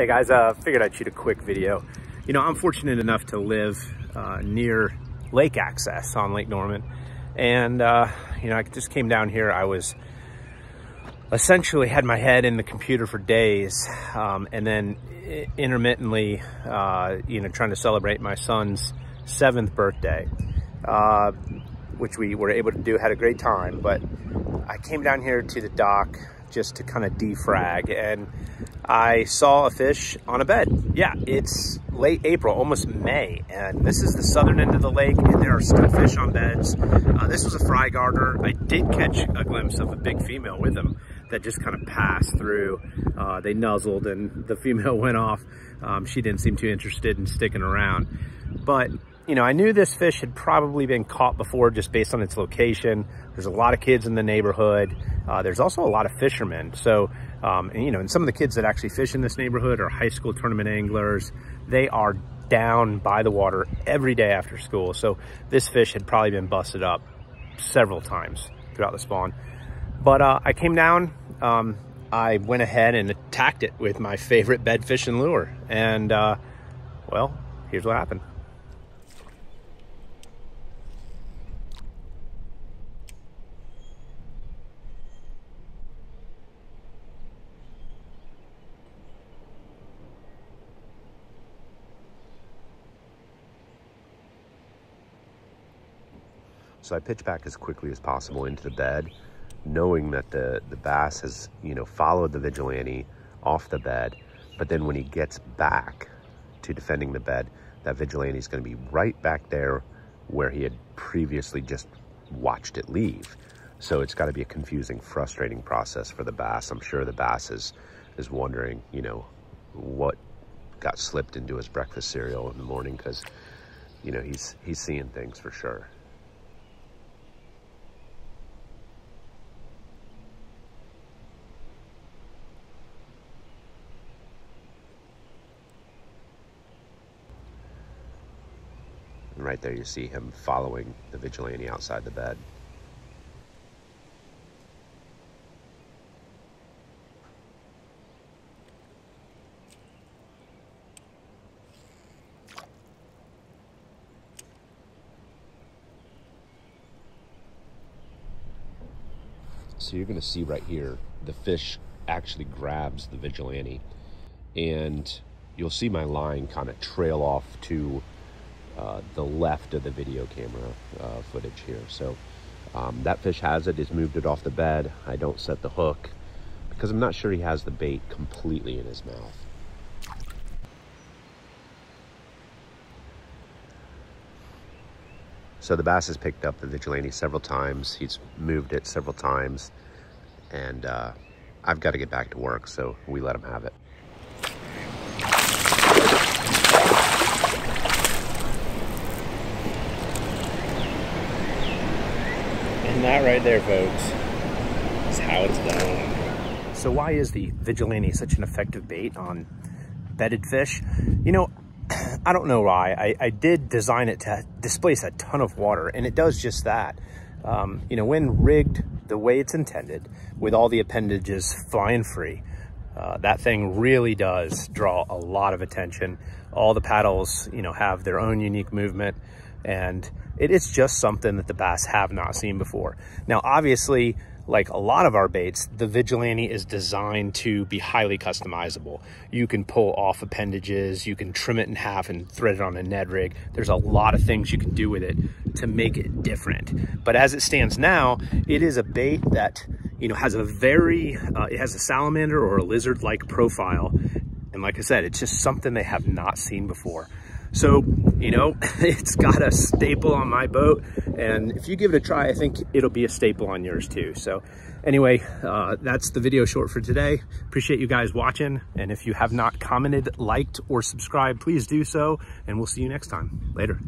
Hey guys, uh, figured I'd shoot a quick video. You know, I'm fortunate enough to live uh, near lake access on Lake Norman. And, uh, you know, I just came down here. I was essentially had my head in the computer for days um, and then intermittently, uh, you know, trying to celebrate my son's seventh birthday, uh, which we were able to do, had a great time. But I came down here to the dock just to kind of defrag and I saw a fish on a bed. Yeah, it's late April, almost May, and this is the southern end of the lake, and there are still fish on beds. Uh, this was a fry guarder. I did catch a glimpse of a big female with them that just kind of passed through. Uh, they nuzzled, and the female went off. Um, she didn't seem too interested in sticking around. But you know, I knew this fish had probably been caught before just based on its location. There's a lot of kids in the neighborhood. Uh, there's also a lot of fishermen. So, um, and, you know, and some of the kids that actually fish in this neighborhood are high school tournament anglers. They are down by the water every day after school. So this fish had probably been busted up several times throughout the spawn. But uh, I came down, um, I went ahead and attacked it with my favorite bed fishing lure. And, uh, well, here's what happened. So I pitch back as quickly as possible into the bed, knowing that the, the bass has, you know, followed the vigilante off the bed. But then when he gets back to defending the bed, that vigilante is going to be right back there where he had previously just watched it leave. So it's got to be a confusing, frustrating process for the bass. I'm sure the bass is, is wondering, you know, what got slipped into his breakfast cereal in the morning because, you know, he's, he's seeing things for sure. And right there you see him following the vigilante outside the bed. So you're going to see right here, the fish actually grabs the vigilante and you'll see my line kind of trail off to uh, the left of the video camera uh, footage here. So um, that fish has it, he's moved it off the bed. I don't set the hook because I'm not sure he has the bait completely in his mouth. So the bass has picked up the vigilante several times. He's moved it several times. And uh, I've got to get back to work, so we let him have it. And that right there, folks, is how it's done. So why is the Vigilante such an effective bait on bedded fish? You know, I don't know why. I, I did design it to displace a ton of water, and it does just that. Um, you know, when rigged the way it's intended, with all the appendages flying free, uh, that thing really does draw a lot of attention. All the paddles, you know, have their own unique movement and it is just something that the bass have not seen before. Now, obviously, like a lot of our baits, the Vigilante is designed to be highly customizable. You can pull off appendages, you can trim it in half and thread it on a Ned rig. There's a lot of things you can do with it to make it different. But as it stands now, it is a bait that, you know, has a very, uh, it has a salamander or a lizard-like profile. And like I said, it's just something they have not seen before. So, you know, it's got a staple on my boat. And if you give it a try, I think it'll be a staple on yours too. So anyway, uh, that's the video short for today. Appreciate you guys watching. And if you have not commented, liked, or subscribed, please do so. And we'll see you next time. Later.